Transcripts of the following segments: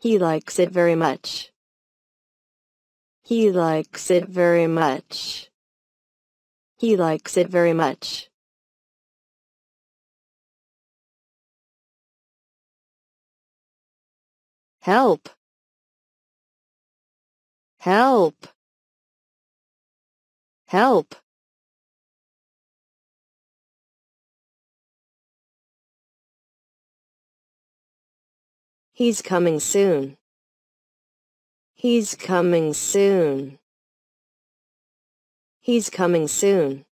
He likes it very much. He likes it very much. He likes it very much. Help! Help! Help! He's coming soon. He's coming soon. He's coming soon.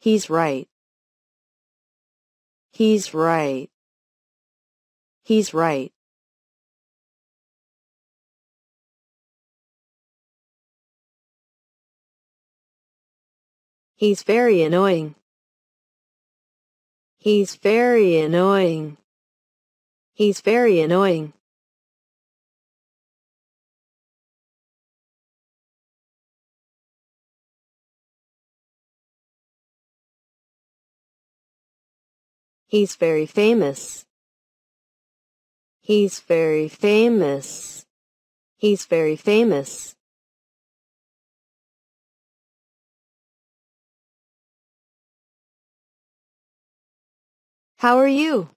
He's right. He's right. He's right. He's very annoying. He's very annoying. He's very annoying. He's very famous. He's very famous. He's very famous. How are you?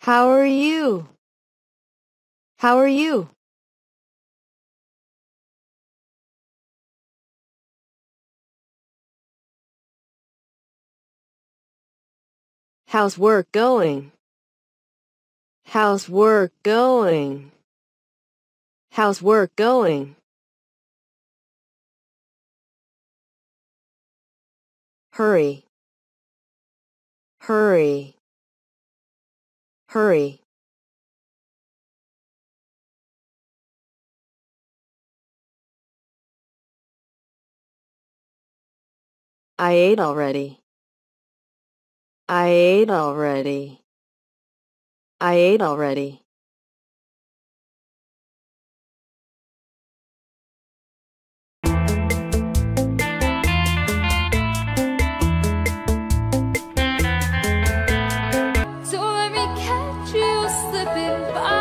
How are you? How are you? How's work going? How's work going? How's work going? Hurry. Hurry. Hurry. I ate already. I ate already. I ate already. slipping by.